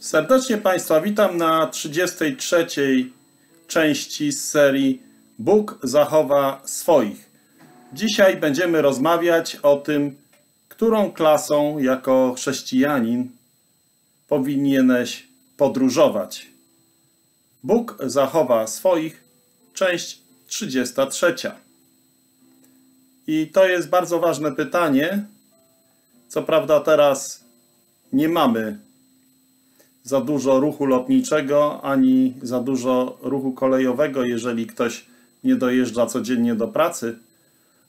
Serdecznie Państwa witam na 33. części z serii Bóg zachowa swoich. Dzisiaj będziemy rozmawiać o tym, którą klasą jako chrześcijanin powinieneś podróżować. Bóg zachowa swoich, część 33. I to jest bardzo ważne pytanie. Co prawda teraz nie mamy za dużo ruchu lotniczego, ani za dużo ruchu kolejowego, jeżeli ktoś nie dojeżdża codziennie do pracy.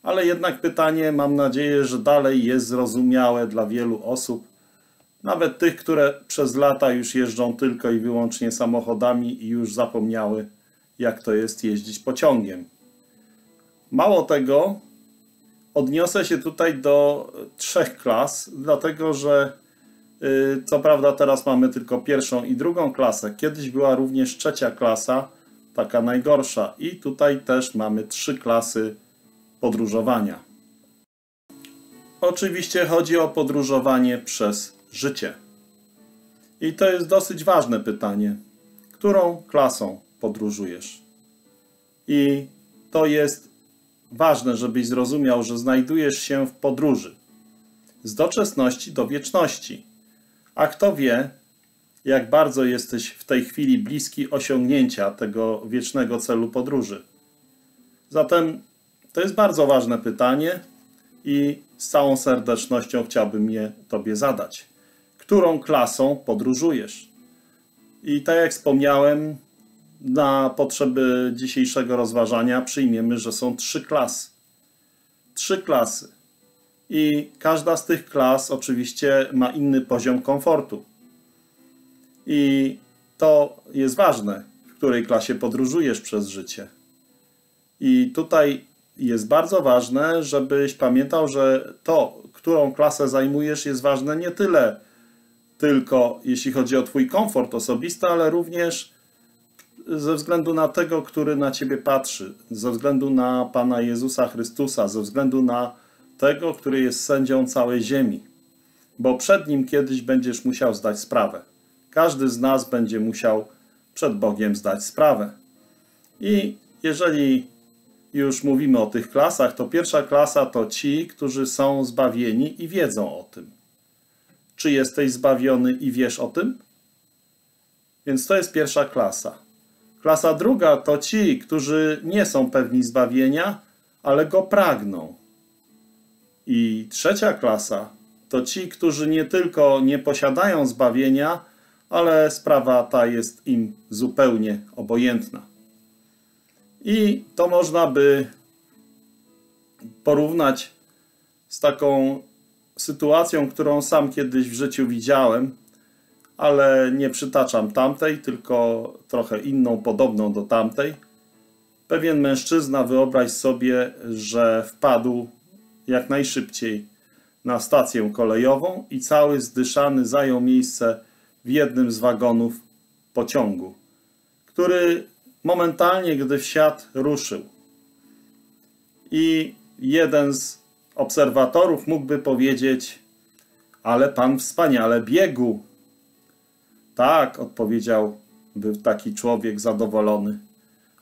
Ale jednak pytanie, mam nadzieję, że dalej jest zrozumiałe dla wielu osób, nawet tych, które przez lata już jeżdżą tylko i wyłącznie samochodami i już zapomniały, jak to jest jeździć pociągiem. Mało tego, odniosę się tutaj do trzech klas, dlatego że co prawda teraz mamy tylko pierwszą i drugą klasę. Kiedyś była również trzecia klasa, taka najgorsza. I tutaj też mamy trzy klasy podróżowania. Oczywiście chodzi o podróżowanie przez życie. I to jest dosyć ważne pytanie. Którą klasą podróżujesz? I to jest ważne, żebyś zrozumiał, że znajdujesz się w podróży z doczesności do wieczności. A kto wie, jak bardzo jesteś w tej chwili bliski osiągnięcia tego wiecznego celu podróży. Zatem to jest bardzo ważne pytanie i z całą serdecznością chciałbym je Tobie zadać. Którą klasą podróżujesz? I tak jak wspomniałem, na potrzeby dzisiejszego rozważania przyjmiemy, że są trzy klasy. Trzy klasy. I każda z tych klas oczywiście ma inny poziom komfortu. I to jest ważne, w której klasie podróżujesz przez życie. I tutaj jest bardzo ważne, żebyś pamiętał, że to, którą klasę zajmujesz, jest ważne nie tyle tylko jeśli chodzi o Twój komfort osobisty, ale również ze względu na tego, który na Ciebie patrzy, ze względu na Pana Jezusa Chrystusa, ze względu na tego, który jest sędzią całej ziemi. Bo przed Nim kiedyś będziesz musiał zdać sprawę. Każdy z nas będzie musiał przed Bogiem zdać sprawę. I jeżeli już mówimy o tych klasach, to pierwsza klasa to ci, którzy są zbawieni i wiedzą o tym. Czy jesteś zbawiony i wiesz o tym? Więc to jest pierwsza klasa. Klasa druga to ci, którzy nie są pewni zbawienia, ale go pragną. I trzecia klasa to ci, którzy nie tylko nie posiadają zbawienia, ale sprawa ta jest im zupełnie obojętna. I to można by porównać z taką sytuacją, którą sam kiedyś w życiu widziałem, ale nie przytaczam tamtej, tylko trochę inną, podobną do tamtej. Pewien mężczyzna, wyobraź sobie, że wpadł jak najszybciej na stację kolejową i cały zdyszany zajął miejsce w jednym z wagonów pociągu, który momentalnie, gdy wsiadł, ruszył. I jeden z obserwatorów mógłby powiedzieć, ale pan wspaniale biegł. Tak, odpowiedział był taki człowiek zadowolony,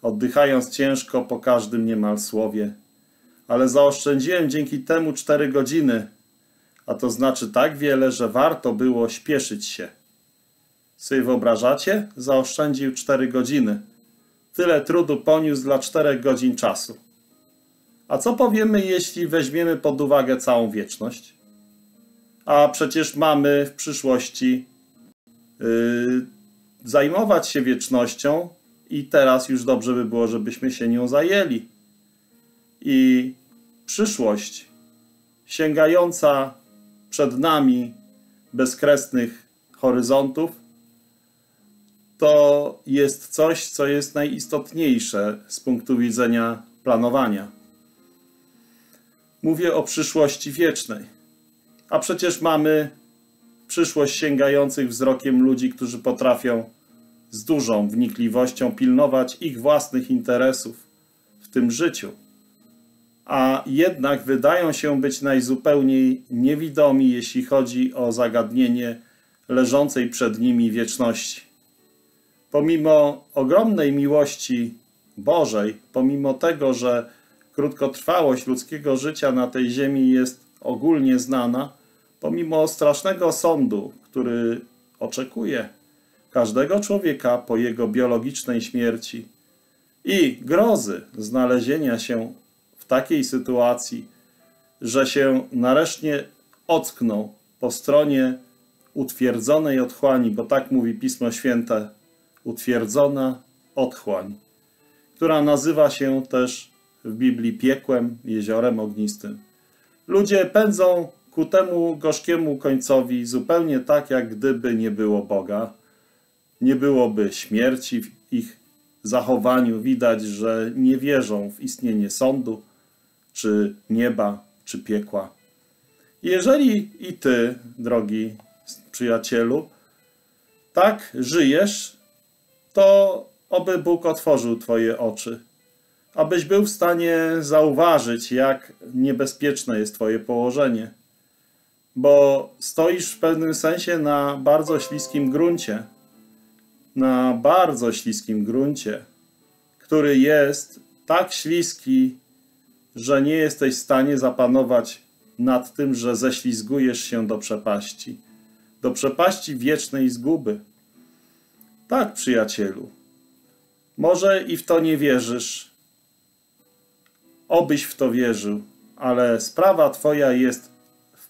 oddychając ciężko po każdym niemal słowie. Ale zaoszczędziłem dzięki temu cztery godziny, a to znaczy tak wiele, że warto było śpieszyć się. Sobie wyobrażacie? Zaoszczędził cztery godziny. Tyle trudu poniósł dla czterech godzin czasu. A co powiemy, jeśli weźmiemy pod uwagę całą wieczność? A przecież mamy w przyszłości yy, zajmować się wiecznością i teraz już dobrze by było, żebyśmy się nią zajęli. I przyszłość sięgająca przed nami bezkresnych horyzontów to jest coś, co jest najistotniejsze z punktu widzenia planowania. Mówię o przyszłości wiecznej. A przecież mamy przyszłość sięgających wzrokiem ludzi, którzy potrafią z dużą wnikliwością pilnować ich własnych interesów w tym życiu, a jednak wydają się być najzupełniej niewidomi, jeśli chodzi o zagadnienie leżącej przed nimi wieczności. Pomimo ogromnej miłości Bożej, pomimo tego, że krótkotrwałość ludzkiego życia na tej ziemi jest ogólnie znana, pomimo strasznego sądu, który oczekuje każdego człowieka po jego biologicznej śmierci i grozy znalezienia się w takiej sytuacji, że się nareszcie ocknął po stronie utwierdzonej otchłani, bo tak mówi Pismo Święte, utwierdzona otchłań, która nazywa się też w Biblii piekłem, jeziorem ognistym. Ludzie pędzą ku temu gorzkiemu końcowi zupełnie tak, jak gdyby nie było Boga. Nie byłoby śmierci w ich zachowaniu. Widać, że nie wierzą w istnienie sądu, czy nieba, czy piekła. Jeżeli i ty, drogi przyjacielu, tak żyjesz, to oby Bóg otworzył twoje oczy, abyś był w stanie zauważyć, jak niebezpieczne jest twoje położenie, bo stoisz w pewnym sensie na bardzo śliskim gruncie, na bardzo śliskim gruncie, który jest tak śliski, że nie jesteś w stanie zapanować nad tym, że ześlizgujesz się do przepaści, do przepaści wiecznej zguby. Tak, przyjacielu, może i w to nie wierzysz, obyś w to wierzył, ale sprawa twoja jest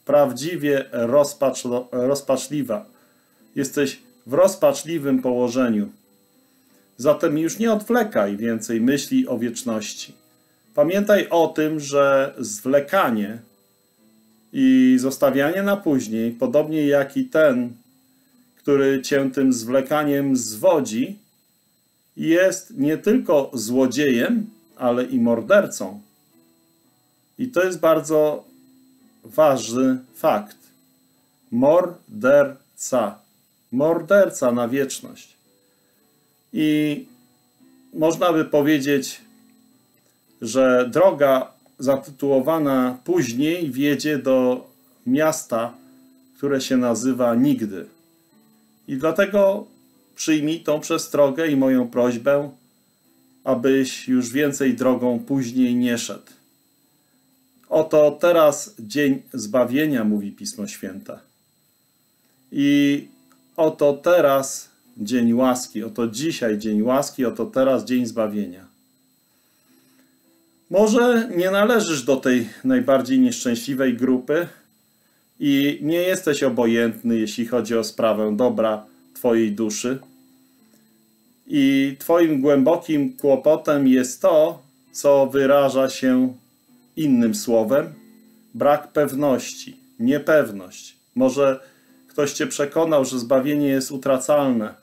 prawdziwie rozpacz, rozpaczliwa. Jesteś w rozpaczliwym położeniu. Zatem już nie odwlekaj więcej myśli o wieczności. Pamiętaj o tym, że zwlekanie i zostawianie na później, podobnie jak i ten, który cię tym zwlekaniem zwodzi, jest nie tylko złodziejem, ale i mordercą. I to jest bardzo ważny fakt. Morderca. Morderca na wieczność. I można by powiedzieć, że droga zatytułowana później wiedzie do miasta, które się nazywa Nigdy. I dlatego przyjmij tą przestrogę i moją prośbę, abyś już więcej drogą później nie szedł. Oto teraz dzień zbawienia, mówi Pismo Święte. I oto teraz dzień łaski, oto dzisiaj dzień łaski, oto teraz dzień zbawienia. Może nie należysz do tej najbardziej nieszczęśliwej grupy i nie jesteś obojętny, jeśli chodzi o sprawę dobra Twojej duszy. I Twoim głębokim kłopotem jest to, co wyraża się innym słowem, brak pewności, niepewność. Może ktoś cię przekonał, że zbawienie jest utracalne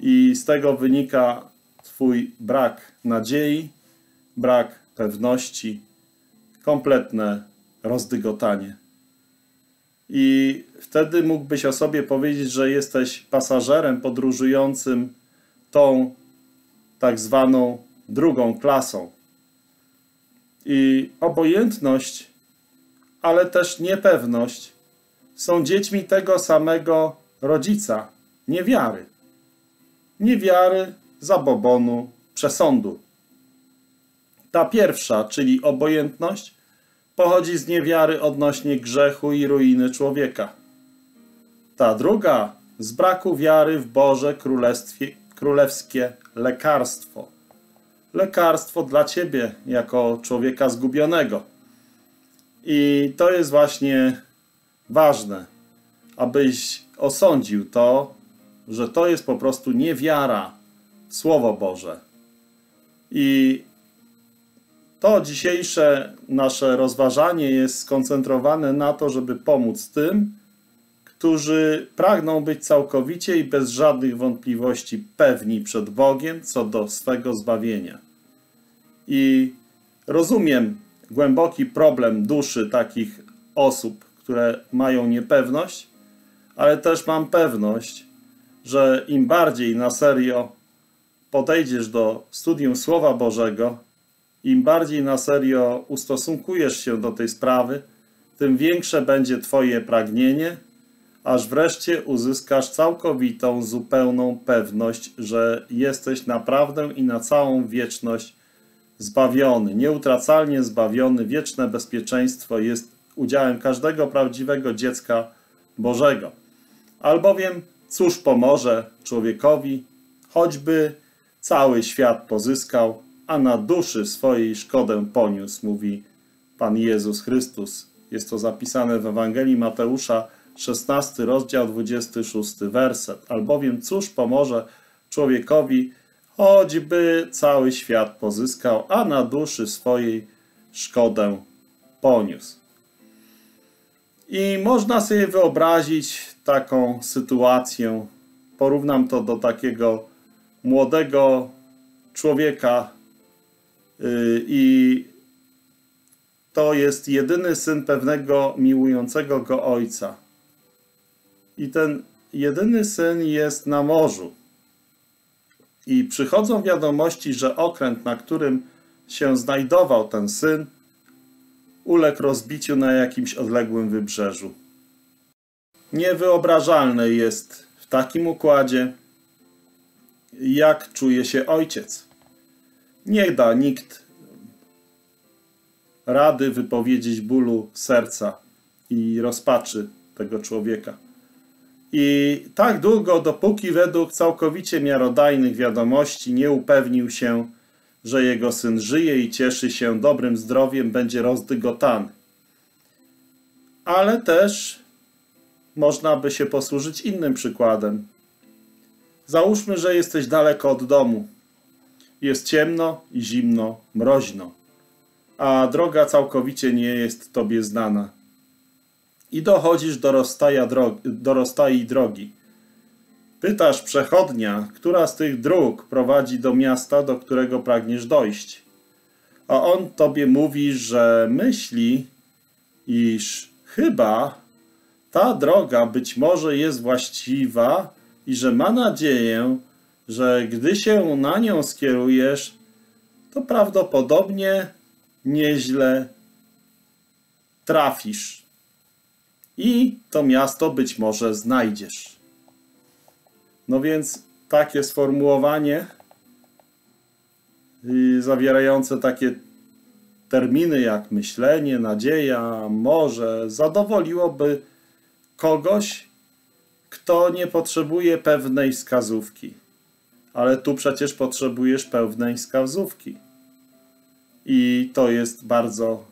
i z tego wynika twój brak nadziei, brak pewności, kompletne rozdygotanie. I wtedy mógłbyś o sobie powiedzieć, że jesteś pasażerem podróżującym tą tak zwaną drugą klasą i obojętność, ale też niepewność są dziećmi tego samego rodzica, niewiary. Niewiary, zabobonu, przesądu. Ta pierwsza, czyli obojętność, pochodzi z niewiary odnośnie grzechu i ruiny człowieka. Ta druga z braku wiary w Boże Królewskie lekarstwo – lekarstwo dla ciebie jako człowieka zgubionego. I to jest właśnie ważne, abyś osądził to, że to jest po prostu niewiara w Słowo Boże. I to dzisiejsze nasze rozważanie jest skoncentrowane na to, żeby pomóc tym, którzy pragną być całkowicie i bez żadnych wątpliwości pewni przed Bogiem co do swego zbawienia. I rozumiem głęboki problem duszy takich osób, które mają niepewność, ale też mam pewność, że im bardziej na serio podejdziesz do studium Słowa Bożego, im bardziej na serio ustosunkujesz się do tej sprawy, tym większe będzie Twoje pragnienie, aż wreszcie uzyskasz całkowitą, zupełną pewność, że jesteś naprawdę i na całą wieczność zbawiony, nieutracalnie zbawiony, wieczne bezpieczeństwo jest udziałem każdego prawdziwego dziecka Bożego. Albowiem cóż pomoże człowiekowi, choćby cały świat pozyskał, a na duszy swojej szkodę poniósł, mówi Pan Jezus Chrystus. Jest to zapisane w Ewangelii Mateusza, 16 rozdział, 26 werset. Albowiem cóż pomoże człowiekowi, choćby cały świat pozyskał, a na duszy swojej szkodę poniósł. I można sobie wyobrazić taką sytuację, porównam to do takiego młodego człowieka i to jest jedyny syn pewnego miłującego go ojca. I ten jedyny syn jest na morzu. I przychodzą wiadomości, że okręt, na którym się znajdował ten syn, uległ rozbiciu na jakimś odległym wybrzeżu. Niewyobrażalne jest w takim układzie, jak czuje się ojciec. Nie da nikt rady wypowiedzieć bólu serca i rozpaczy tego człowieka. I tak długo, dopóki według całkowicie miarodajnych wiadomości nie upewnił się, że jego syn żyje i cieszy się dobrym zdrowiem, będzie rozdygotany. Ale też można by się posłużyć innym przykładem. Załóżmy, że jesteś daleko od domu. Jest ciemno i zimno, mroźno, a droga całkowicie nie jest tobie znana. I dochodzisz do, rozstaja drogi, do drogi. Pytasz przechodnia, która z tych dróg prowadzi do miasta, do którego pragniesz dojść. A on tobie mówi, że myśli, iż chyba ta droga być może jest właściwa i że ma nadzieję, że gdy się na nią skierujesz, to prawdopodobnie nieźle trafisz i to miasto być może znajdziesz. No więc takie sformułowanie y, zawierające takie terminy jak myślenie, nadzieja, może zadowoliłoby kogoś, kto nie potrzebuje pewnej wskazówki. Ale tu przecież potrzebujesz pewnej wskazówki. I to jest bardzo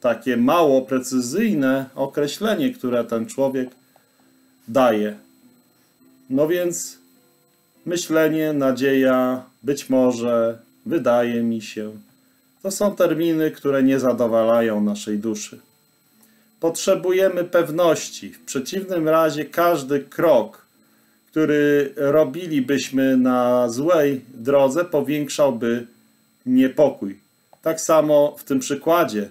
takie mało precyzyjne określenie, które ten człowiek daje. No więc myślenie, nadzieja, być może, wydaje mi się, to są terminy, które nie zadowalają naszej duszy. Potrzebujemy pewności. W przeciwnym razie każdy krok, który robilibyśmy na złej drodze, powiększałby niepokój. Tak samo w tym przykładzie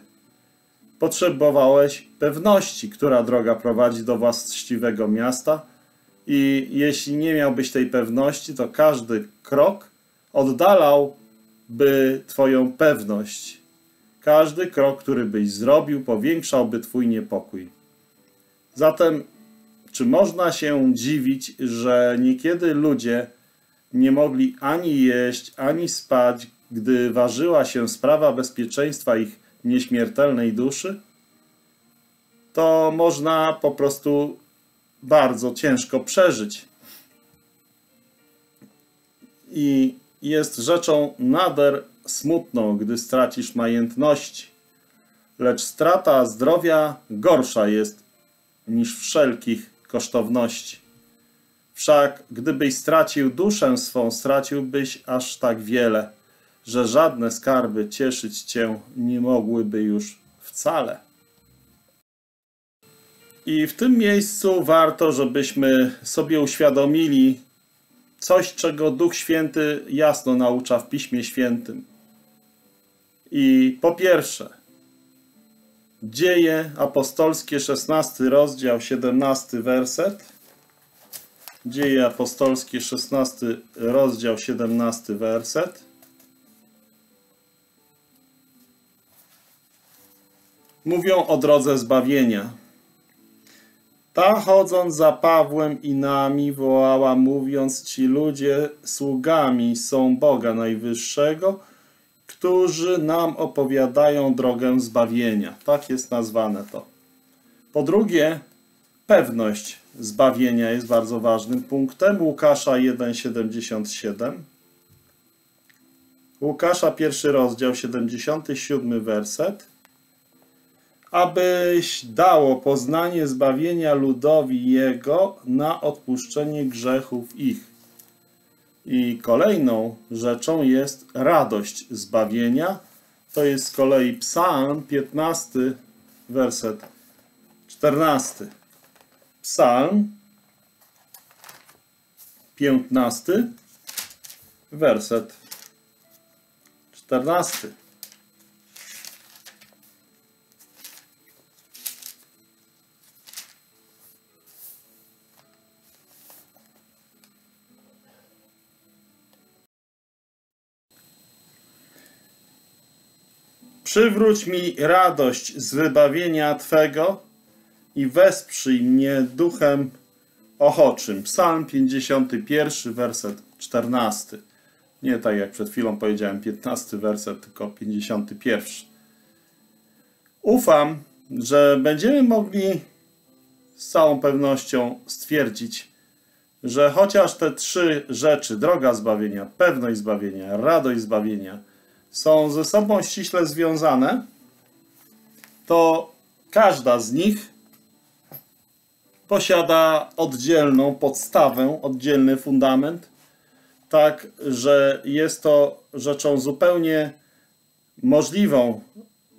potrzebowałeś pewności, która droga prowadzi do właściwego miasta, i jeśli nie miałbyś tej pewności, to każdy krok oddalałby Twoją pewność. Każdy krok, który byś zrobił, powiększałby Twój niepokój. Zatem, czy można się dziwić, że niekiedy ludzie nie mogli ani jeść, ani spać, gdy ważyła się sprawa bezpieczeństwa ich nieśmiertelnej duszy? To można po prostu bardzo ciężko przeżyć. I jest rzeczą nader smutną, gdy stracisz majętności. Lecz strata zdrowia gorsza jest niż wszelkich kosztowności. Wszak gdybyś stracił duszę swą, straciłbyś aż tak wiele, że żadne skarby cieszyć cię nie mogłyby już wcale. I w tym miejscu warto, żebyśmy sobie uświadomili coś, czego Duch Święty jasno naucza w Piśmie Świętym. I po pierwsze, Dzieje apostolskie, 16 rozdział, 17 werset. Dzieje apostolskie, 16 rozdział, 17 werset. Mówią o drodze zbawienia. Ta chodząc za Pawłem i nami wołała, mówiąc: Ci ludzie sługami są Boga Najwyższego, którzy nam opowiadają drogę zbawienia. Tak jest nazwane to. Po drugie, pewność zbawienia jest bardzo ważnym punktem. Łukasza 1,77. Łukasza, pierwszy rozdział, 77 werset. Abyś dało poznanie zbawienia ludowi Jego na odpuszczenie grzechów ich. I kolejną rzeczą jest radość zbawienia. To jest z kolei Psalm 15, werset 14. Psalm 15, werset 14. Przywróć mi radość z wybawienia Twego i wesprzyj mnie duchem ochoczym. Psalm 51, werset 14. Nie tak jak przed chwilą powiedziałem 15 werset, tylko 51. Ufam, że będziemy mogli z całą pewnością stwierdzić, że chociaż te trzy rzeczy, droga zbawienia, pewność zbawienia, radość zbawienia, są ze sobą ściśle związane, to każda z nich posiada oddzielną podstawę, oddzielny fundament, tak że jest to rzeczą zupełnie możliwą,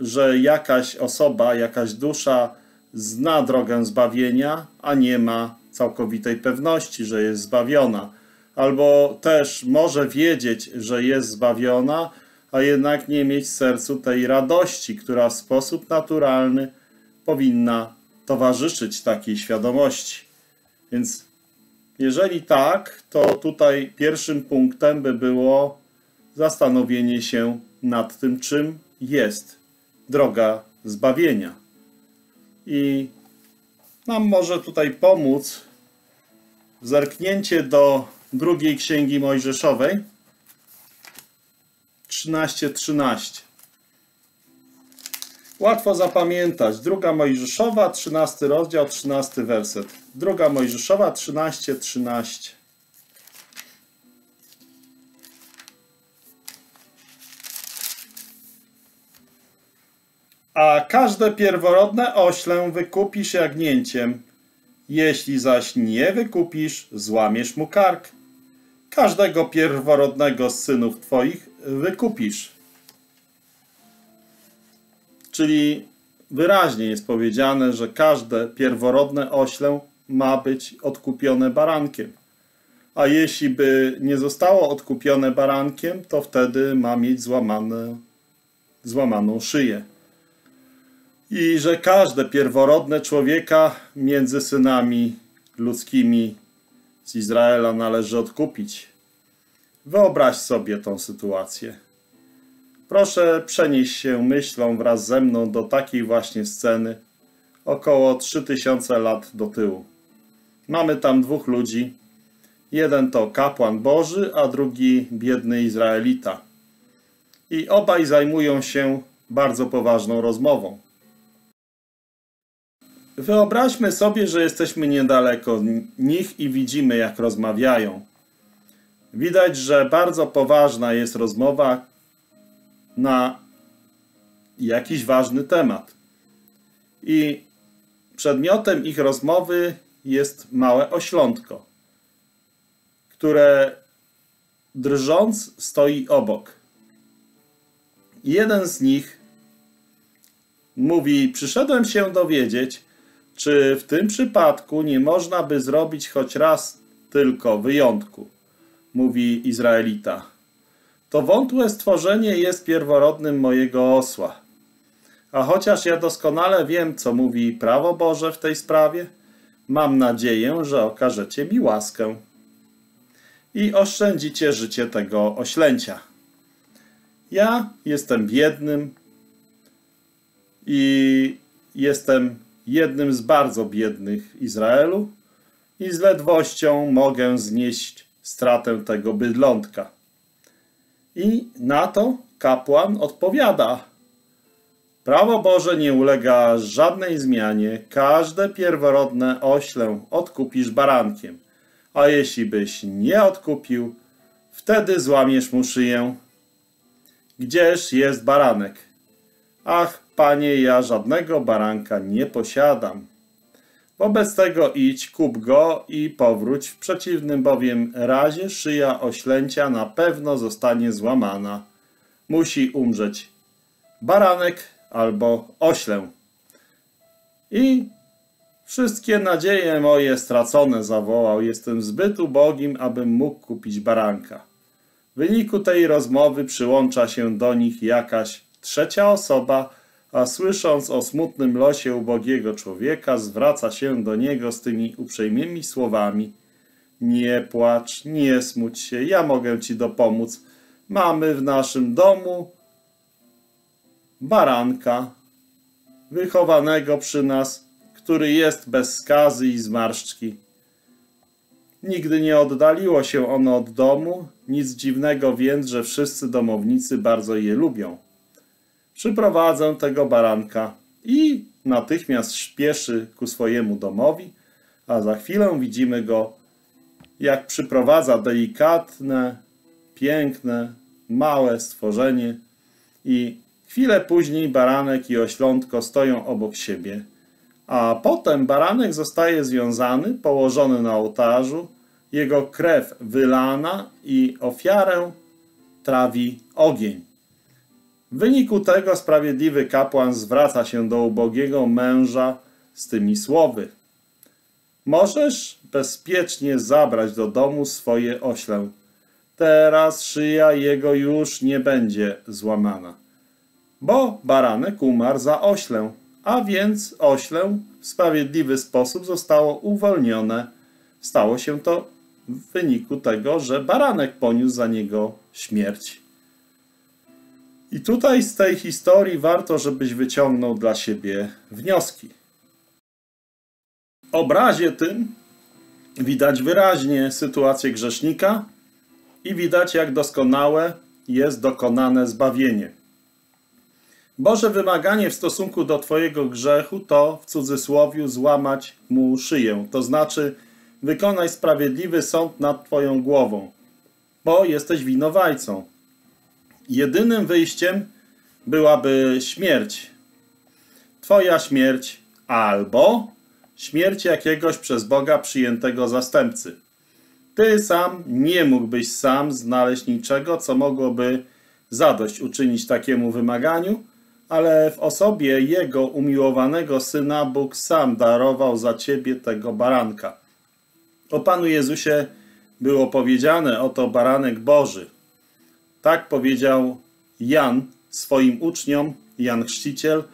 że jakaś osoba, jakaś dusza zna drogę zbawienia, a nie ma całkowitej pewności, że jest zbawiona. Albo też może wiedzieć, że jest zbawiona, a jednak nie mieć w sercu tej radości, która w sposób naturalny powinna towarzyszyć takiej świadomości. Więc jeżeli tak, to tutaj pierwszym punktem by było zastanowienie się nad tym, czym jest droga zbawienia. I nam może tutaj pomóc zerknięcie do drugiej księgi Mojżeszowej 13:13. 13. Łatwo zapamiętać. Druga Mojżeszowa, 13 rozdział, 13 werset. Druga Mojżeszowa, 13, 13. A każde pierworodne oślę wykupisz jagnięciem. Jeśli zaś nie wykupisz, złamiesz mu kark. Każdego pierworodnego z synów twoich wykupisz. Czyli wyraźnie jest powiedziane, że każde pierworodne ośle ma być odkupione barankiem. A jeśli by nie zostało odkupione barankiem, to wtedy ma mieć złamane, złamaną szyję. I że każde pierworodne człowieka między synami ludzkimi z Izraela należy odkupić. Wyobraź sobie tą sytuację. Proszę przenieść się myślą wraz ze mną do takiej właśnie sceny około 3000 lat do tyłu. Mamy tam dwóch ludzi. Jeden to kapłan Boży, a drugi biedny Izraelita. I obaj zajmują się bardzo poważną rozmową. Wyobraźmy sobie, że jesteśmy niedaleko nich i widzimy, jak rozmawiają. Widać, że bardzo poważna jest rozmowa, na jakiś ważny temat. I przedmiotem ich rozmowy jest małe oślątko, które drżąc stoi obok. Jeden z nich mówi: Przyszedłem się dowiedzieć, czy w tym przypadku nie można by zrobić choć raz tylko wyjątku, mówi Izraelita. To wątłe stworzenie jest pierworodnym mojego osła. A chociaż ja doskonale wiem, co mówi prawo Boże w tej sprawie, mam nadzieję, że okażecie mi łaskę i oszczędzicie życie tego oślęcia. Ja jestem biednym i jestem jednym z bardzo biednych Izraelu i z ledwością mogę znieść stratę tego bydlątka. I na to kapłan odpowiada: Prawo Boże nie ulega żadnej zmianie. Każde pierworodne oślę odkupisz barankiem. A jeśli byś nie odkupił, wtedy złamiesz mu szyję. Gdzież jest baranek? Ach, panie, ja żadnego baranka nie posiadam. Wobec tego idź, kup go i powróć, w przeciwnym bowiem razie szyja oślęcia na pewno zostanie złamana. Musi umrzeć baranek albo oślę. I wszystkie nadzieje moje stracone zawołał. Jestem zbyt ubogim, abym mógł kupić baranka. W wyniku tej rozmowy przyłącza się do nich jakaś trzecia osoba, a słysząc o smutnym losie ubogiego człowieka, zwraca się do niego z tymi uprzejmymi słowami: Nie płacz, nie smuć się, ja mogę ci dopomóc. Mamy w naszym domu baranka, wychowanego przy nas, który jest bez skazy i zmarszczki. Nigdy nie oddaliło się ono od domu, nic dziwnego więc, że wszyscy domownicy bardzo je lubią. Przyprowadzę tego baranka i natychmiast śpieszy ku swojemu domowi, a za chwilę widzimy go, jak przyprowadza delikatne, piękne, małe stworzenie i chwilę później baranek i oślątko stoją obok siebie, a potem baranek zostaje związany, położony na ołtarzu, jego krew wylana i ofiarę trawi ogień. W wyniku tego sprawiedliwy kapłan zwraca się do ubogiego męża z tymi słowy. Możesz bezpiecznie zabrać do domu swoje oślę. Teraz szyja jego już nie będzie złamana. Bo baranek umarł za oślę, a więc oślę w sprawiedliwy sposób zostało uwolnione. Stało się to w wyniku tego, że baranek poniósł za niego śmierć. I tutaj z tej historii warto, żebyś wyciągnął dla siebie wnioski. W obrazie tym widać wyraźnie sytuację grzesznika i widać, jak doskonałe jest dokonane zbawienie. Boże wymaganie w stosunku do Twojego grzechu to w cudzysłowiu złamać mu szyję, to znaczy wykonaj sprawiedliwy sąd nad Twoją głową, bo jesteś winowajcą. Jedynym wyjściem byłaby śmierć. Twoja śmierć albo śmierć jakiegoś przez Boga przyjętego zastępcy. Ty sam nie mógłbyś sam znaleźć niczego, co mogłoby zadość uczynić takiemu wymaganiu, ale w osobie Jego umiłowanego Syna Bóg sam darował za Ciebie tego baranka. O Panu Jezusie było powiedziane, oto baranek Boży. Tak powiedział Jan swoim uczniom, Jan Chrzciciel,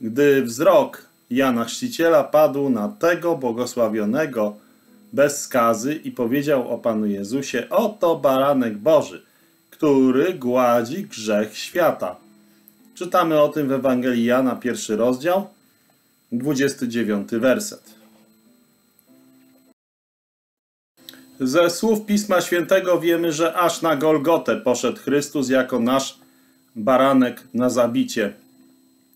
gdy wzrok Jana Chrzciciela padł na tego błogosławionego bez skazy i powiedział o Panu Jezusie, oto baranek Boży, który gładzi grzech świata. Czytamy o tym w Ewangelii Jana, pierwszy rozdział, 29 werset. Ze słów Pisma Świętego wiemy, że aż na Golgotę poszedł Chrystus jako nasz baranek na zabicie.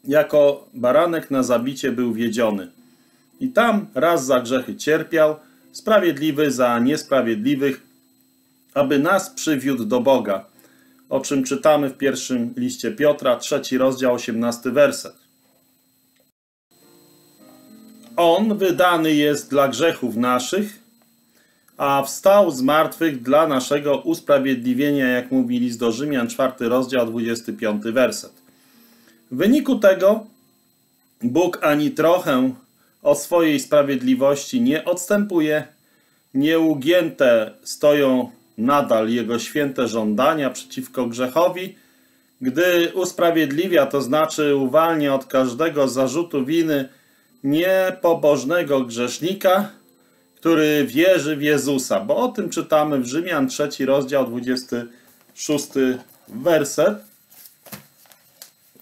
Jako baranek na zabicie był wiedziony. I tam raz za grzechy cierpiał, sprawiedliwy za niesprawiedliwych, aby nas przywiódł do Boga o czym czytamy w pierwszym liście Piotra, trzeci rozdział, osiemnasty werset. On wydany jest dla grzechów naszych, a wstał z martwych dla naszego usprawiedliwienia, jak mówi list do Rzymian, czwarty rozdział, 25 werset. W wyniku tego Bóg ani trochę o swojej sprawiedliwości nie odstępuje, nieugięte stoją nadal jego święte żądania przeciwko grzechowi, gdy usprawiedliwia, to znaczy uwalnia od każdego zarzutu winy niepobożnego grzesznika, który wierzy w Jezusa, bo o tym czytamy w Rzymian 3 rozdział 26 werset.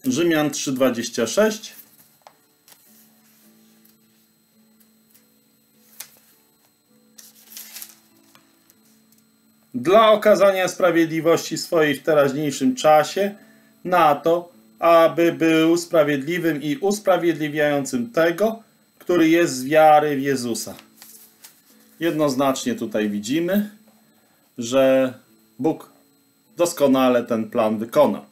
Rzymian 3:26 Dla okazania sprawiedliwości swojej w teraźniejszym czasie na to, aby był sprawiedliwym i usprawiedliwiającym tego, który jest z wiary w Jezusa. Jednoznacznie tutaj widzimy, że Bóg doskonale ten plan wykona.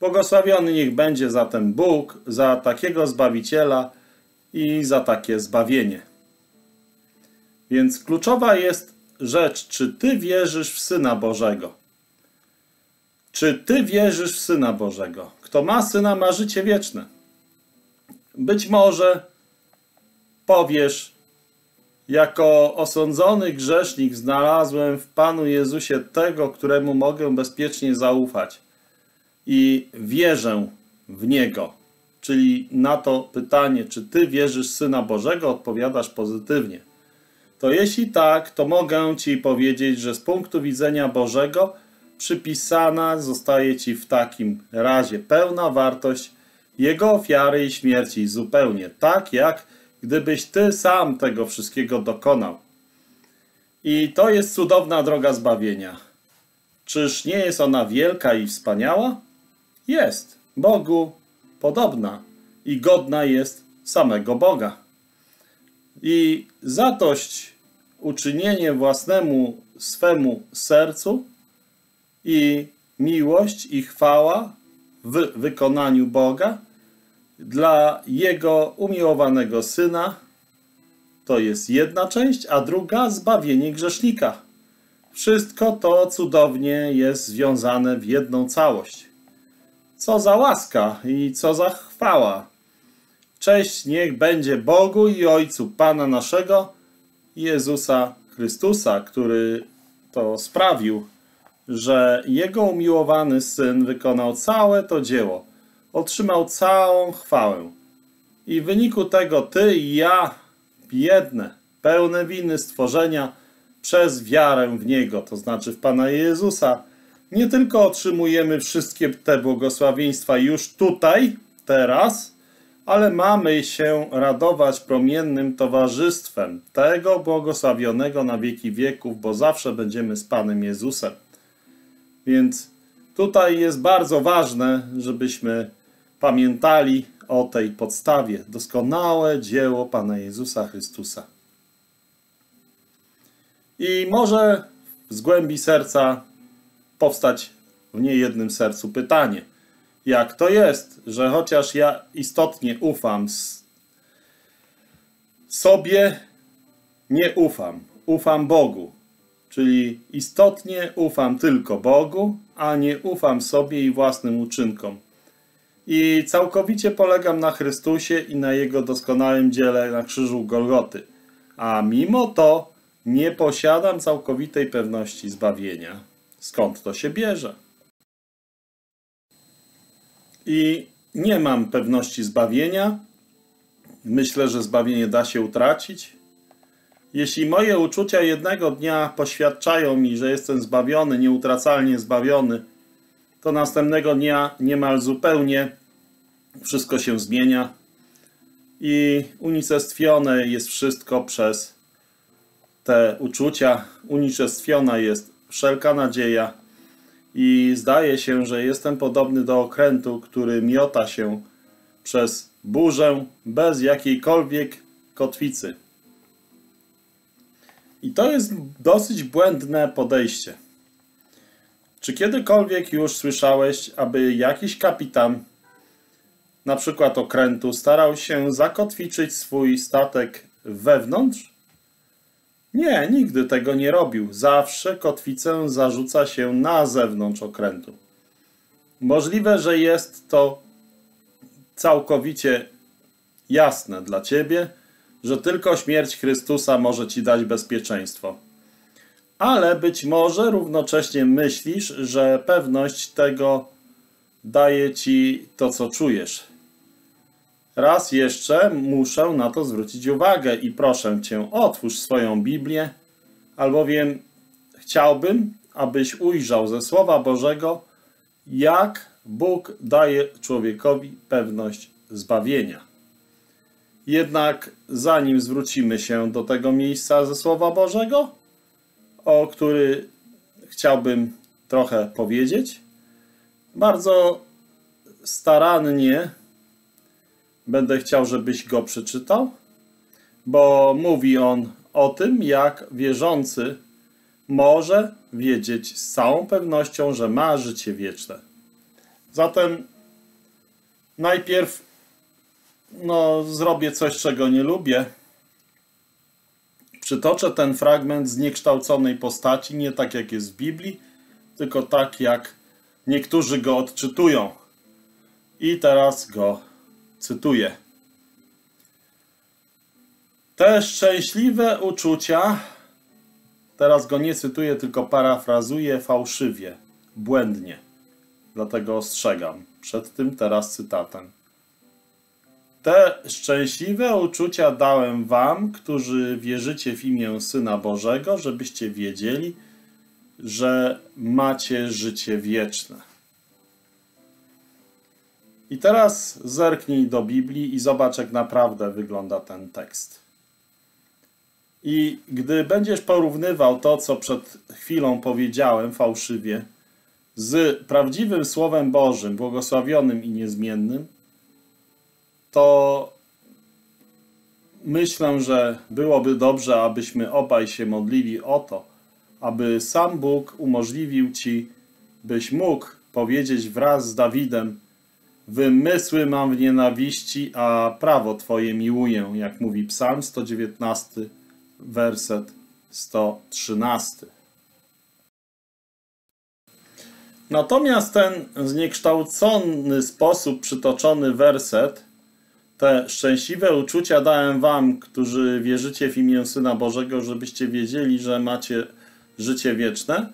Błogosławiony niech będzie zatem Bóg za takiego Zbawiciela i za takie zbawienie. Więc kluczowa jest rzecz, czy Ty wierzysz w Syna Bożego. Czy Ty wierzysz w Syna Bożego? Kto ma Syna, ma życie wieczne. Być może powiesz, jako osądzony grzesznik znalazłem w Panu Jezusie tego, któremu mogę bezpiecznie zaufać i wierzę w Niego. Czyli na to pytanie, czy Ty wierzysz Syna Bożego, odpowiadasz pozytywnie. To jeśli tak, to mogę Ci powiedzieć, że z punktu widzenia Bożego przypisana zostaje Ci w takim razie pełna wartość Jego ofiary i śmierci, zupełnie tak, jak gdybyś Ty sam tego wszystkiego dokonał. I to jest cudowna droga zbawienia. Czyż nie jest ona wielka i wspaniała? Jest. Bogu podobna i godna jest samego Boga. I zatość uczynienie własnemu swemu sercu i miłość i chwała w wykonaniu Boga dla Jego umiłowanego Syna to jest jedna część, a druga zbawienie grzesznika. Wszystko to cudownie jest związane w jedną całość. Co za łaska i co za chwała. Cześć niech będzie Bogu i Ojcu Pana naszego, Jezusa Chrystusa, który to sprawił, że Jego umiłowany Syn wykonał całe to dzieło, otrzymał całą chwałę. I w wyniku tego Ty i ja, biedne, pełne winy stworzenia, przez wiarę w Niego, to znaczy w Pana Jezusa, nie tylko otrzymujemy wszystkie te błogosławieństwa już tutaj, teraz, ale mamy się radować promiennym towarzystwem tego błogosławionego na wieki wieków, bo zawsze będziemy z Panem Jezusem. Więc tutaj jest bardzo ważne, żebyśmy pamiętali o tej podstawie. Doskonałe dzieło Pana Jezusa Chrystusa. I może z głębi serca powstać w niejednym sercu pytanie. Jak to jest, że chociaż ja istotnie ufam sobie, nie ufam, ufam Bogu. Czyli istotnie ufam tylko Bogu, a nie ufam sobie i własnym uczynkom. I całkowicie polegam na Chrystusie i na Jego doskonałym dziele na krzyżu Golgoty. A mimo to nie posiadam całkowitej pewności zbawienia. Skąd to się bierze? I nie mam pewności zbawienia. Myślę, że zbawienie da się utracić. Jeśli moje uczucia jednego dnia poświadczają mi, że jestem zbawiony, nieutracalnie zbawiony, to następnego dnia niemal zupełnie wszystko się zmienia i unicestwione jest wszystko przez te uczucia. Unicestwiona jest wszelka nadzieja i zdaje się, że jestem podobny do okrętu, który miota się przez burzę bez jakiejkolwiek kotwicy. I to jest dosyć błędne podejście. Czy kiedykolwiek już słyszałeś, aby jakiś kapitan, na przykład okrętu, starał się zakotwiczyć swój statek wewnątrz? Nie, nigdy tego nie robił. Zawsze kotwicę zarzuca się na zewnątrz okrętu. Możliwe, że jest to całkowicie jasne dla ciebie, że tylko śmierć Chrystusa może ci dać bezpieczeństwo. Ale być może równocześnie myślisz, że pewność tego daje ci to, co czujesz. Raz jeszcze muszę na to zwrócić uwagę i proszę cię, otwórz swoją Biblię, albowiem chciałbym, abyś ujrzał ze Słowa Bożego, jak Bóg daje człowiekowi pewność zbawienia. Jednak zanim zwrócimy się do tego miejsca ze Słowa Bożego, o który chciałbym trochę powiedzieć. Bardzo starannie będę chciał, żebyś go przeczytał, bo mówi on o tym, jak wierzący może wiedzieć z całą pewnością, że ma życie wieczne. Zatem najpierw no, zrobię coś, czego nie lubię. Przytoczę ten fragment zniekształconej postaci, nie tak jak jest w Biblii, tylko tak jak niektórzy go odczytują. I teraz go cytuję. Te szczęśliwe uczucia, teraz go nie cytuję, tylko parafrazuję fałszywie, błędnie. Dlatego ostrzegam przed tym teraz cytatem. Te szczęśliwe uczucia dałem wam, którzy wierzycie w imię Syna Bożego, żebyście wiedzieli, że macie życie wieczne. I teraz zerknij do Biblii i zobacz, jak naprawdę wygląda ten tekst. I gdy będziesz porównywał to, co przed chwilą powiedziałem fałszywie, z prawdziwym Słowem Bożym, błogosławionym i niezmiennym, to myślę, że byłoby dobrze, abyśmy obaj się modlili o to, aby sam Bóg umożliwił ci, byś mógł powiedzieć wraz z Dawidem: Wymysły mam w nienawiści, a prawo Twoje miłuję, jak mówi Psalm 119, werset 113. Natomiast ten zniekształcony sposób przytoczony werset te szczęśliwe uczucia dałem wam, którzy wierzycie w imię Syna Bożego, żebyście wiedzieli, że macie życie wieczne.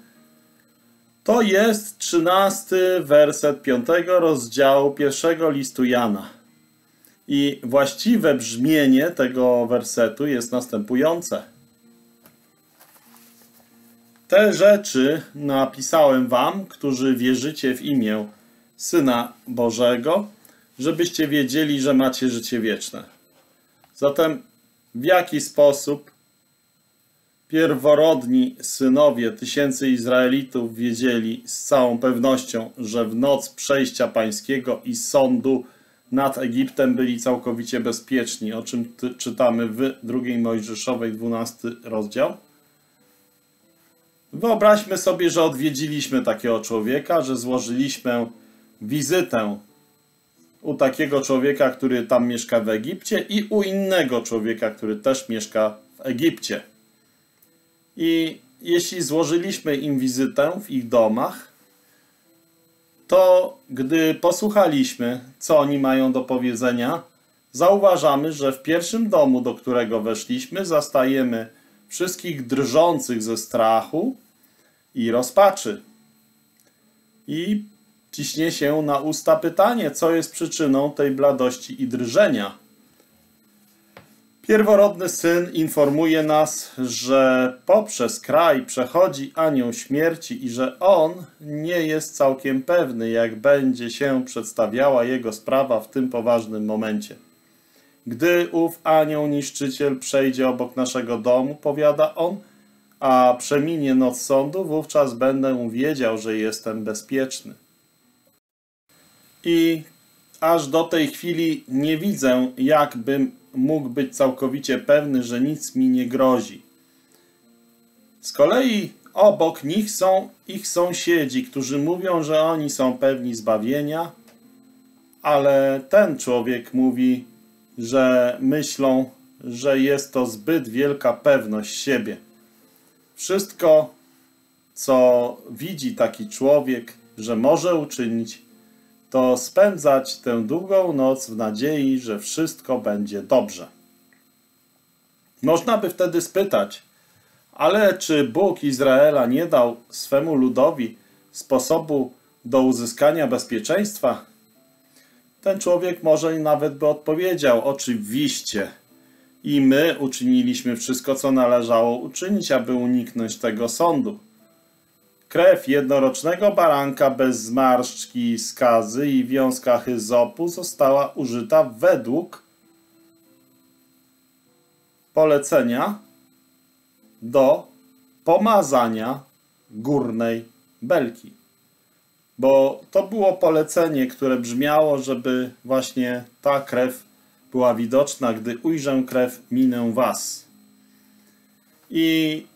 To jest trzynasty werset piątego rozdziału pierwszego listu Jana. I właściwe brzmienie tego wersetu jest następujące. Te rzeczy napisałem wam, którzy wierzycie w imię Syna Bożego, żebyście wiedzieli, że macie życie wieczne. Zatem w jaki sposób pierworodni synowie tysięcy Izraelitów wiedzieli z całą pewnością, że w noc przejścia pańskiego i sądu nad Egiptem byli całkowicie bezpieczni, o czym czytamy w 2 Mojżeszowej 12 rozdział. Wyobraźmy sobie, że odwiedziliśmy takiego człowieka, że złożyliśmy wizytę u takiego człowieka, który tam mieszka w Egipcie i u innego człowieka, który też mieszka w Egipcie. I jeśli złożyliśmy im wizytę w ich domach, to gdy posłuchaliśmy, co oni mają do powiedzenia, zauważamy, że w pierwszym domu, do którego weszliśmy, zastajemy wszystkich drżących ze strachu i rozpaczy. I ciśnie się na usta pytanie, co jest przyczyną tej bladości i drżenia. Pierworodny syn informuje nas, że poprzez kraj przechodzi anioł śmierci i że on nie jest całkiem pewny, jak będzie się przedstawiała jego sprawa w tym poważnym momencie. Gdy ów anioł niszczyciel przejdzie obok naszego domu, powiada on, a przeminie noc sądu, wówczas będę wiedział, że jestem bezpieczny i aż do tej chwili nie widzę, jakbym mógł być całkowicie pewny, że nic mi nie grozi. Z kolei obok nich są ich sąsiedzi, którzy mówią, że oni są pewni zbawienia, ale ten człowiek mówi, że myślą, że jest to zbyt wielka pewność siebie. Wszystko, co widzi taki człowiek, że może uczynić, to spędzać tę długą noc w nadziei, że wszystko będzie dobrze. Można by wtedy spytać, ale czy Bóg Izraela nie dał swemu ludowi sposobu do uzyskania bezpieczeństwa? Ten człowiek może nawet by odpowiedział, oczywiście. I my uczyniliśmy wszystko, co należało uczynić, aby uniknąć tego sądu. Krew jednorocznego baranka bez zmarszczki, skazy i wiązka hyzopu została użyta według polecenia do pomazania górnej belki. Bo to było polecenie, które brzmiało, żeby właśnie ta krew była widoczna, gdy ujrzę krew, minę was. I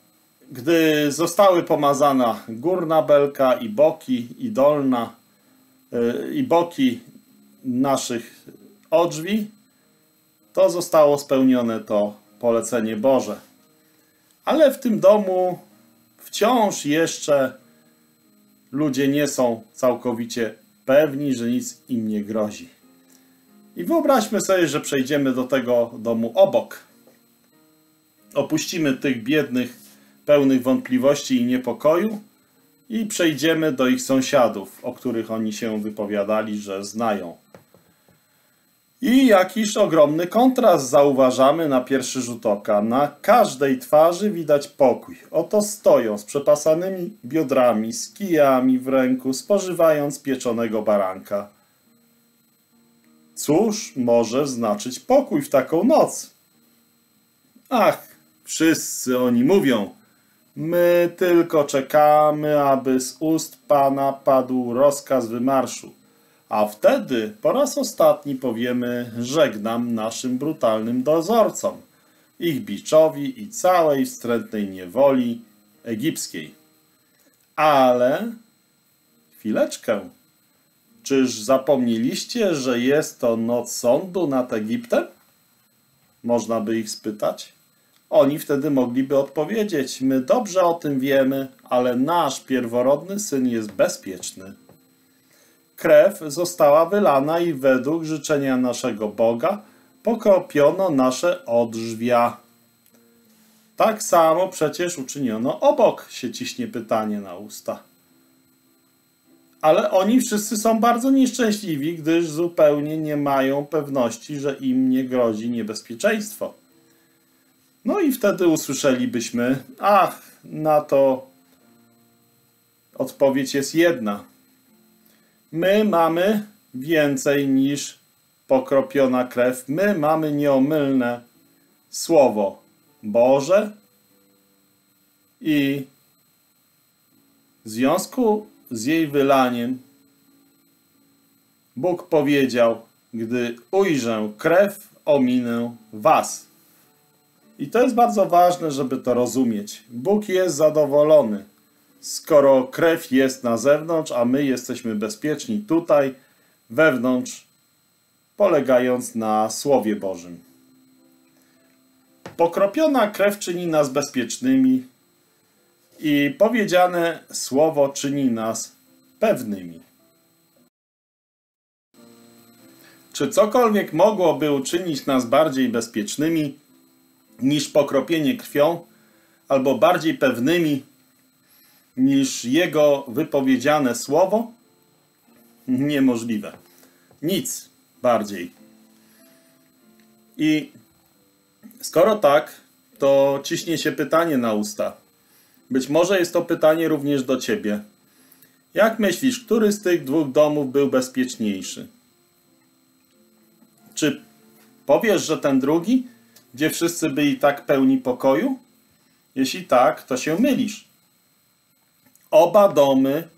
gdy zostały pomazana górna belka i boki, i dolna, yy, i boki naszych odrzwi, to zostało spełnione to polecenie Boże. Ale w tym domu wciąż jeszcze ludzie nie są całkowicie pewni, że nic im nie grozi. I wyobraźmy sobie, że przejdziemy do tego domu obok. Opuścimy tych biednych, pełnych wątpliwości i niepokoju i przejdziemy do ich sąsiadów, o których oni się wypowiadali, że znają. I jakiś ogromny kontrast zauważamy na pierwszy rzut oka. Na każdej twarzy widać pokój. Oto stoją z przepasanymi biodrami, z kijami w ręku, spożywając pieczonego baranka. Cóż może znaczyć pokój w taką noc? Ach, wszyscy oni mówią. My tylko czekamy, aby z ust Pana padł rozkaz wymarszu. A wtedy po raz ostatni powiemy żegnam naszym brutalnym dozorcom, ich biczowi i całej wstrętnej niewoli egipskiej. Ale chwileczkę. Czyż zapomnieliście, że jest to noc sądu nad Egiptem? Można by ich spytać. Oni wtedy mogliby odpowiedzieć: My dobrze o tym wiemy, ale nasz pierworodny syn jest bezpieczny krew została wylana i według życzenia naszego Boga pokropiono nasze odrzwia. Tak samo przecież uczyniono obok, się ciśnie pytanie na usta. Ale oni wszyscy są bardzo nieszczęśliwi, gdyż zupełnie nie mają pewności, że im nie grozi niebezpieczeństwo. No i wtedy usłyszelibyśmy, ach, na to odpowiedź jest jedna. My mamy więcej niż pokropiona krew. My mamy nieomylne Słowo Boże i w związku z jej wylaniem Bóg powiedział, gdy ujrzę krew, ominę was. I to jest bardzo ważne, żeby to rozumieć. Bóg jest zadowolony skoro krew jest na zewnątrz, a my jesteśmy bezpieczni tutaj, wewnątrz, polegając na Słowie Bożym. Pokropiona krew czyni nas bezpiecznymi i powiedziane Słowo czyni nas pewnymi. Czy cokolwiek mogłoby uczynić nas bardziej bezpiecznymi niż pokropienie krwią, albo bardziej pewnymi niż jego wypowiedziane słowo? Niemożliwe. Nic bardziej. I skoro tak, to ciśnie się pytanie na usta. Być może jest to pytanie również do ciebie. Jak myślisz, który z tych dwóch domów był bezpieczniejszy? Czy powiesz, że ten drugi, gdzie wszyscy byli tak pełni pokoju? Jeśli tak, to się mylisz. Oba domy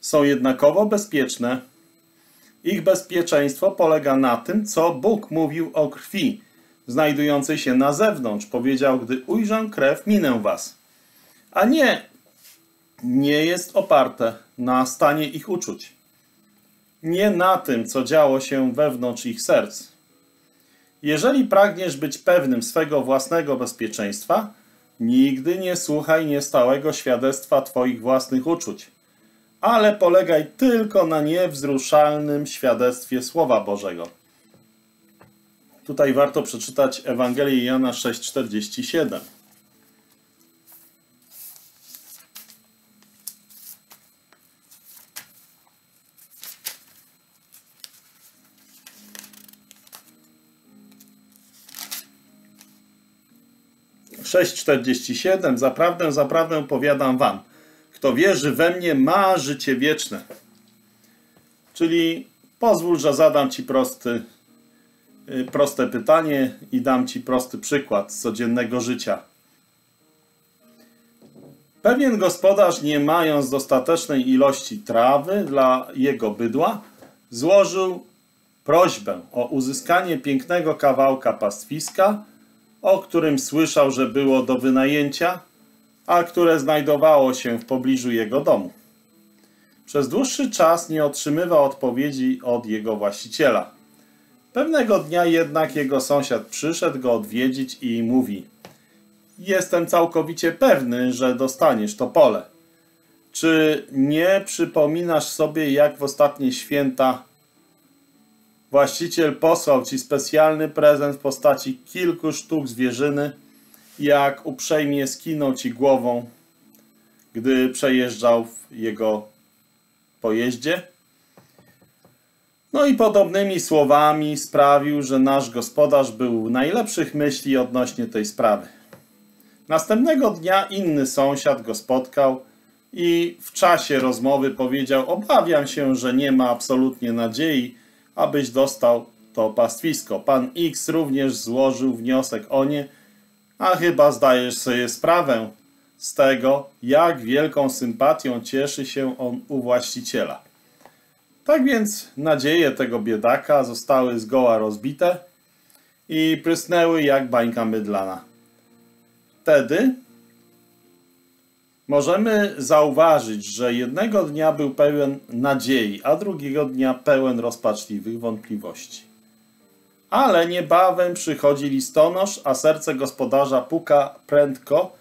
są jednakowo bezpieczne. Ich bezpieczeństwo polega na tym, co Bóg mówił o krwi znajdującej się na zewnątrz. Powiedział, gdy ujrzę krew, minę was. A nie, nie jest oparte na stanie ich uczuć. Nie na tym, co działo się wewnątrz ich serc. Jeżeli pragniesz być pewnym swego własnego bezpieczeństwa, Nigdy nie słuchaj niestałego świadectwa Twoich własnych uczuć, ale polegaj tylko na niewzruszalnym świadectwie Słowa Bożego. Tutaj warto przeczytać Ewangelię Jana 6,47. 6,47 Zaprawdę, zaprawdę powiadam wam, kto wierzy we mnie ma życie wieczne. Czyli pozwól, że zadam ci prosty, y, proste pytanie i dam ci prosty przykład z codziennego życia. Pewien gospodarz, nie mając dostatecznej ilości trawy dla jego bydła, złożył prośbę o uzyskanie pięknego kawałka pastwiska, o którym słyszał, że było do wynajęcia, a które znajdowało się w pobliżu jego domu. Przez dłuższy czas nie otrzymywał odpowiedzi od jego właściciela. Pewnego dnia jednak jego sąsiad przyszedł go odwiedzić i mówi: Jestem całkowicie pewny, że dostaniesz to pole. Czy nie przypominasz sobie, jak w ostatnie święta właściciel posłał ci specjalny prezent w postaci kilku sztuk zwierzyny, jak uprzejmie skinął ci głową, gdy przejeżdżał w jego pojeździe? No i podobnymi słowami sprawił, że nasz gospodarz był najlepszych myśli odnośnie tej sprawy. Następnego dnia inny sąsiad go spotkał i w czasie rozmowy powiedział: Obawiam się, że nie ma absolutnie nadziei, abyś dostał to pastwisko. Pan X również złożył wniosek o nie, a chyba zdajesz sobie sprawę z tego, jak wielką sympatią cieszy się on u właściciela. Tak więc nadzieje tego biedaka zostały zgoła rozbite i prysnęły jak bańka mydlana. Wtedy możemy zauważyć, że jednego dnia był pełen nadziei, a drugiego dnia pełen rozpaczliwych wątpliwości. Ale niebawem przychodzi listonosz, a serce gospodarza puka prędko,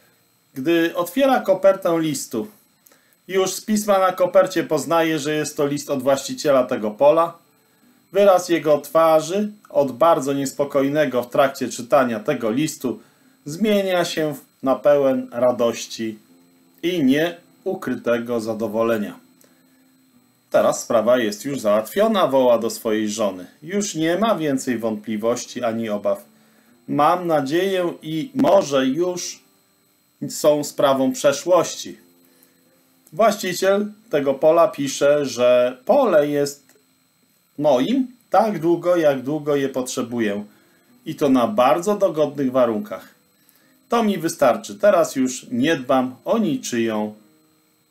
gdy otwiera kopertę listu. Już z pisma na kopercie poznaje, że jest to list od właściciela tego pola. Wyraz jego twarzy, od bardzo niespokojnego w trakcie czytania tego listu, zmienia się na pełen radości i nieukrytego zadowolenia. Teraz sprawa jest już załatwiona, woła do swojej żony. Już nie ma więcej wątpliwości ani obaw. Mam nadzieję i może już są sprawą przeszłości. Właściciel tego pola pisze, że pole jest moim tak długo, jak długo je potrzebuję. I to na bardzo dogodnych warunkach. To mi wystarczy. Teraz już nie dbam o niczyją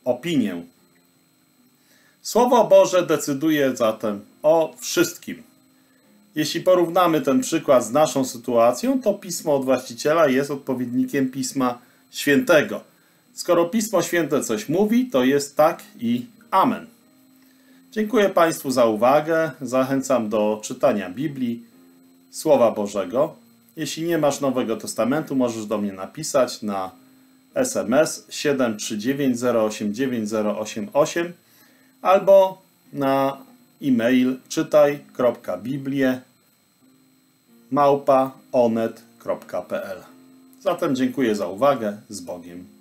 opinię. Słowo Boże decyduje zatem o wszystkim. Jeśli porównamy ten przykład z naszą sytuacją, to pismo od właściciela jest odpowiednikiem pisma świętego. Skoro pismo święte coś mówi, to jest tak i amen. Dziękuję Państwu za uwagę. Zachęcam do czytania Biblii, Słowa Bożego. Jeśli nie masz Nowego Testamentu, możesz do mnie napisać na SMS 739089088 albo na e-mail czytaj.biblię małpa onet.pl Zatem dziękuję za uwagę. Z Bogiem.